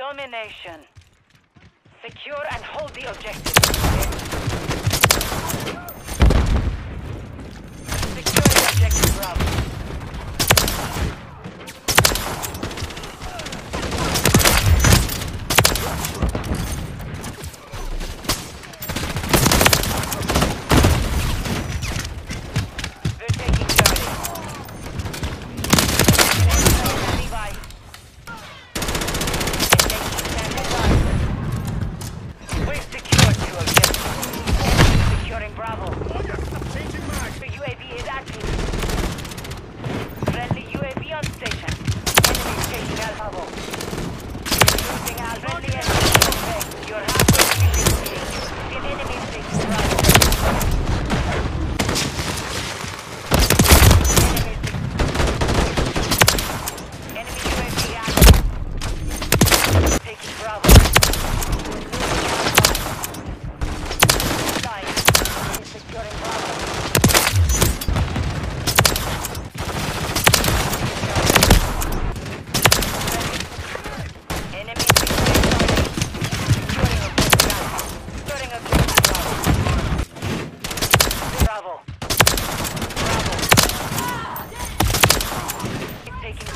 Domination. Secure and hold the objective.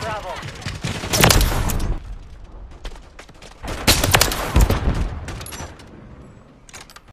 Bravo.